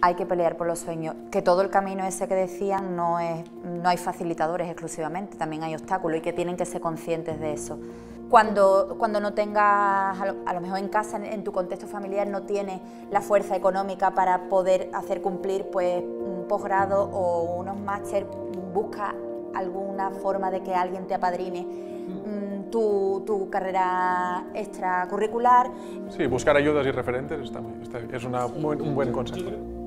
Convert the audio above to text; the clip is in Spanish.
hay que pelear por los sueños. Que todo el camino ese que decían no, es, no hay facilitadores exclusivamente, también hay obstáculos y que tienen que ser conscientes de eso. Cuando, cuando no tengas, a lo, mejor en casa, en, tu contexto familiar, no tienes la fuerza económica para poder hacer cumplir pues, un posgrado o unos máster, busca alguna forma de que alguien te apadrine mm, tu, tu, carrera extracurricular. Sí, buscar ayudas y referentes está, es una, un buen consejo.